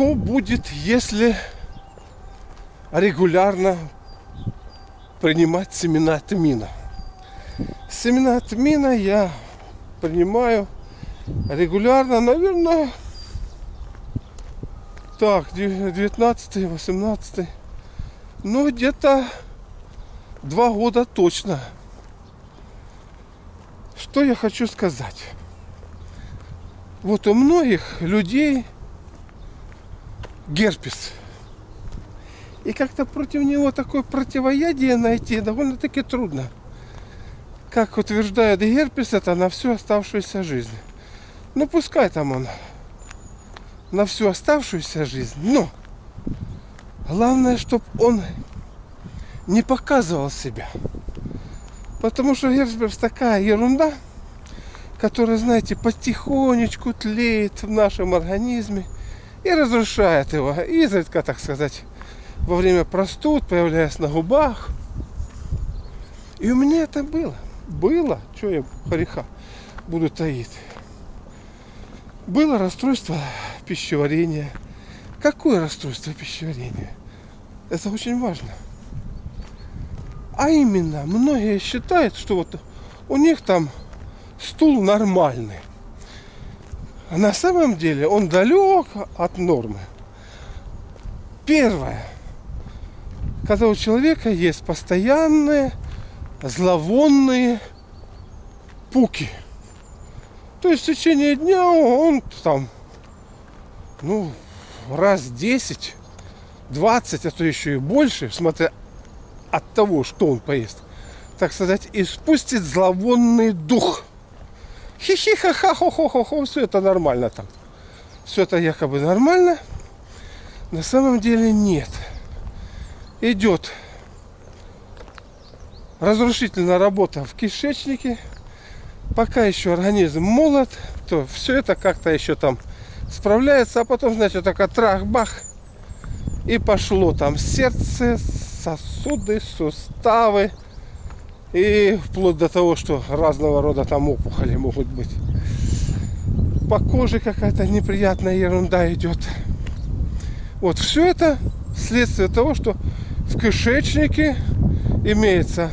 что будет, если регулярно принимать семена тмина. Семена тмина я принимаю регулярно, наверное, так, 19 18 ну где-то два года точно. Что я хочу сказать? Вот у многих людей герпес. И как-то против него такое противоядие найти довольно-таки трудно. Как утверждает герпес, это на всю оставшуюся жизнь. Ну пускай там он на всю оставшуюся жизнь. Но главное, чтобы он не показывал себя. Потому что герпес такая ерунда, которая, знаете, потихонечку тлеет в нашем организме и разрушает его. Изредка, так сказать, во время простуд, появляясь на губах. И у меня это было. Было, что я греха буду таить. Было расстройство пищеварения. Какое расстройство пищеварения? Это очень важно. А именно, многие считают, что вот у них там стул нормальный. А на самом деле он далек от нормы. Первое. Когда у человека есть постоянные зловонные пуки. То есть в течение дня он там, ну, раз 10, 20, а то еще и больше, смотря от того, что он поест, так сказать, и спустит зловонный дух – хихи-ха-ха-хо-хо-хо, все это нормально там. Все это якобы нормально. На самом деле нет. Идет разрушительная работа в кишечнике. Пока еще организм молод, то все это как-то еще там справляется, а потом, значит, только трах-бах, и пошло там сердце, сосуды, суставы, и вплоть до того, что разного рода там опухоли могут быть. По коже какая-то неприятная ерунда идет. Вот все это следствие того, что в кишечнике имеется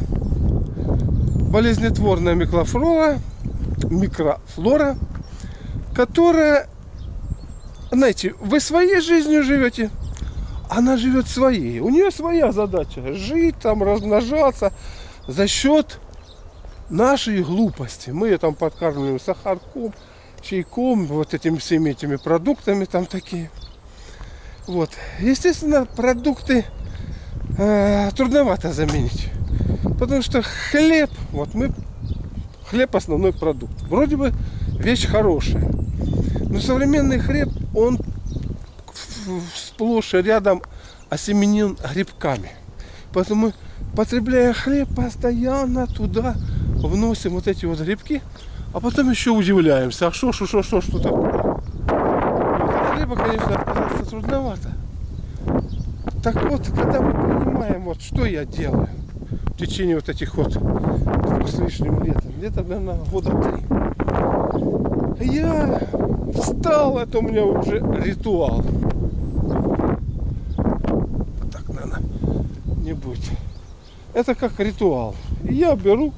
болезнетворная микрофлора, микрофлора, которая, знаете, вы своей жизнью живете, она живет своей. У нее своя задача. Жить там, размножаться, за счет нашей глупости. Мы ее там подкармливаем сахарком, чайком, вот этими всеми этими продуктами там такие. Вот. Естественно, продукты э, трудновато заменить. Потому что хлеб, вот мы, хлеб основной продукт. Вроде бы вещь хорошая. Но современный хлеб, он сплошь и рядом осеменен грибками. Поэтому потребляя хлеб, постоянно туда вносим вот эти вот грибки, а потом еще удивляемся, а что, что, что, что, что такое? От хлеба, конечно, отказаться трудновато. Так вот, когда мы понимаем, вот что я делаю в течение вот этих вот с лишним летом, где-то, наверное, года три, я встал, это у меня уже ритуал. Так, наверное, не будет. Это как ритуал. И я беру,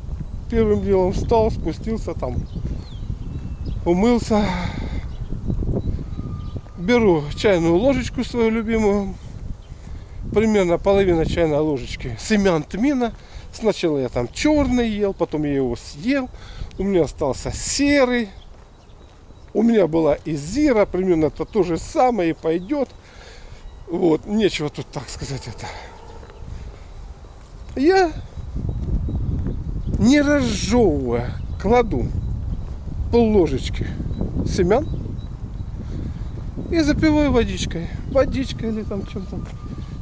первым делом встал, спустился там, умылся. Беру чайную ложечку свою любимую, примерно половина чайной ложечки семян тмина. Сначала я там черный ел, потом я его съел. У меня остался серый. У меня была изира, примерно это то же самое и пойдет. Вот, нечего тут так сказать это я не разжевывая кладу пол ложечки семян и запиваю водичкой. Водичкой или там чем там,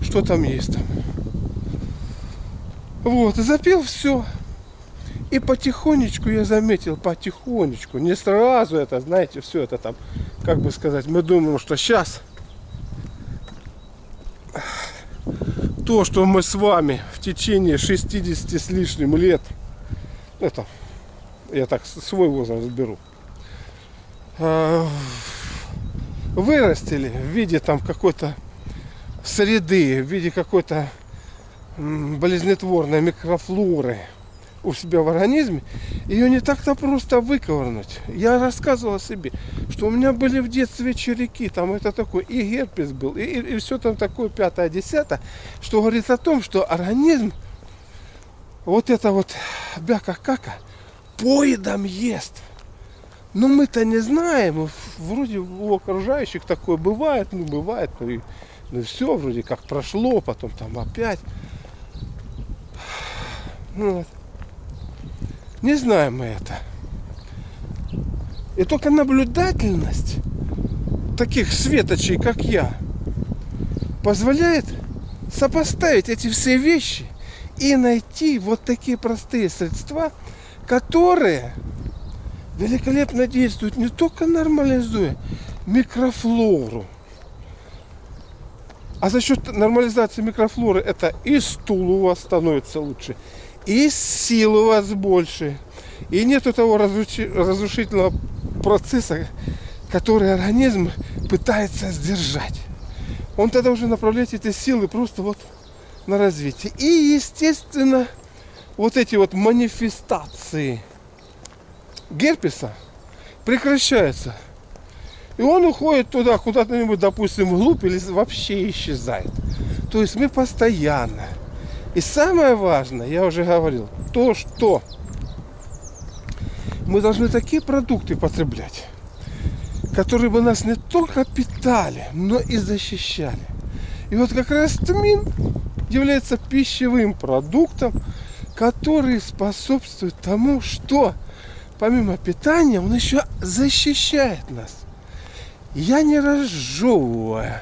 что там есть там. Вот, и запил все. И потихонечку я заметил, потихонечку, не сразу это, знаете, все это там, как бы сказать, мы думаем, что сейчас то, что мы с вами в течение 60 с лишним лет, это я так свой возраст беру, а, вырастили в виде там какой-то среды, в виде какой-то болезнетворной микрофлоры у себя в организме, ее не так-то просто выковырнуть. Я рассказывал себе, что у меня были в детстве череки, там это такое, и герпес был, и, и, и все там такое, пятое, десятое, что говорит о том, что организм вот это вот бяка-кака поедом ест. Но мы-то не знаем, вроде у окружающих такое бывает, ну бывает, ну и ну все, вроде как прошло, потом там опять. Ну, вот. Не знаем мы это. И только наблюдательность таких светочей, как я, позволяет сопоставить эти все вещи и найти вот такие простые средства, которые великолепно действуют не только нормализуя микрофлору, а за счет нормализации микрофлоры это и стул у вас становится лучше, и сил у вас больше, и нету того разрушительного процесса, который организм пытается сдержать. Он тогда уже направляет эти силы просто вот на развитие. И, естественно, вот эти вот манифестации герпеса прекращаются. И он уходит туда, куда-то-нибудь, допустим, вглубь или вообще исчезает. То есть мы постоянно. И самое важное, я уже говорил, то, что мы должны такие продукты потреблять, которые бы нас не только питали, но и защищали. И вот как раз тмин является пищевым продуктом, который способствует тому, что помимо питания он еще защищает нас. Я не разжевывая,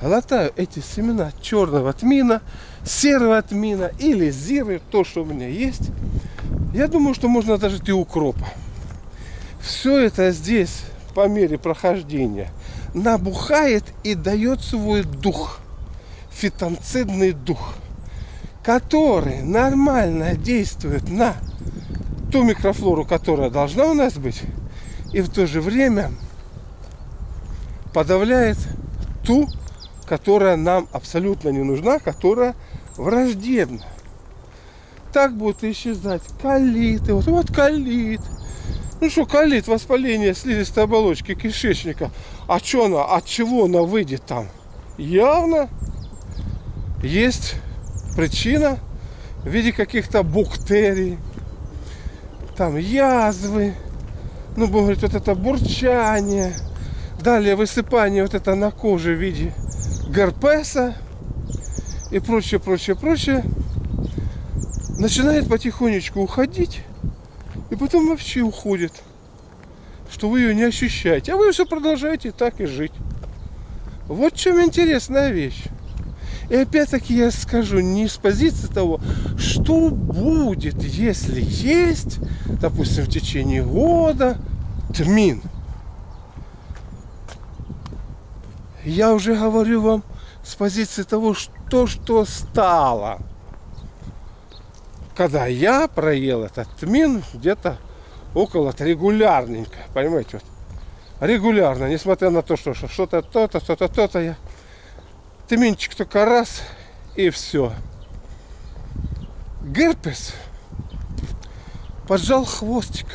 глотаю эти семена черного тмина, серого тмина или зиры, то, что у меня есть. Я думаю, что можно даже и укропа. Все это здесь по мере прохождения набухает и дает свой дух, фитонцидный дух, который нормально действует на ту микрофлору, которая должна у нас быть, и в то же время подавляет ту, которая нам абсолютно не нужна, которая враждебна. Так будут исчезать калиты. Вот, вот калит. Ну что, калит, воспаление слизистой оболочки кишечника. А что она, от чего она выйдет там? Явно есть причина в виде каких-то бактерий, там язвы, ну, будем вот это бурчание, далее высыпание вот это на коже в виде герпеса и прочее, прочее, прочее, начинает потихонечку уходить, и потом вообще уходит, что вы ее не ощущаете, а вы все продолжаете так и жить. Вот в чем интересная вещь. И опять-таки я скажу не с позиции того, что будет, если есть, допустим, в течение года тмин. Я уже говорю вам с позиции того, что что стало. Когда я проел этот тмин где-то около регулярненько, понимаете, вот, регулярно, несмотря на то, что что-то то-то, что-то то-то, я тминчик только раз и все. Герпес поджал хвостик,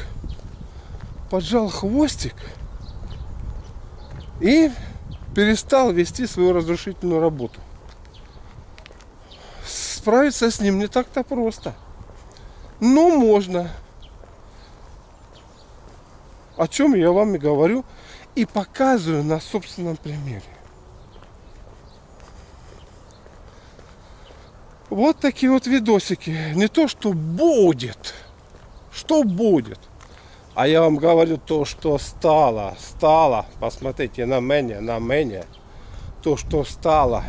поджал хвостик и перестал вести свою разрушительную работу. Справиться с ним не так-то просто. Но можно. О чем я вам и говорю и показываю на собственном примере. Вот такие вот видосики. Не то, что будет. Что будет. А я вам говорю то, что стало. Стало. Посмотрите на меня, на меня. То, что стало.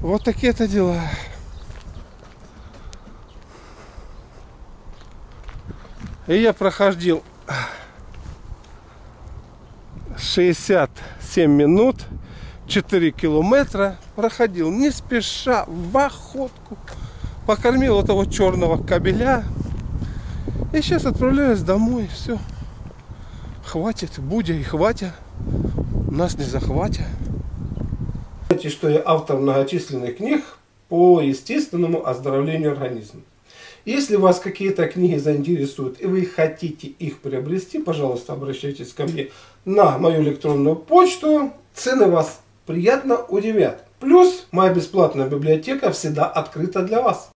Вот такие это дела. И я проходил 67 минут, 4 километра. Проходил не спеша, в охотку. Покормил этого черного кабеля. И сейчас отправляюсь домой. Все. хватит, будя и хватит, нас не захватит. Знаете, что я автор многочисленных книг по естественному оздоровлению организма. Если вас какие-то книги заинтересуют и вы хотите их приобрести, пожалуйста, обращайтесь ко мне на мою электронную почту. Цены вас приятно удивят. Плюс моя бесплатная библиотека всегда открыта для вас.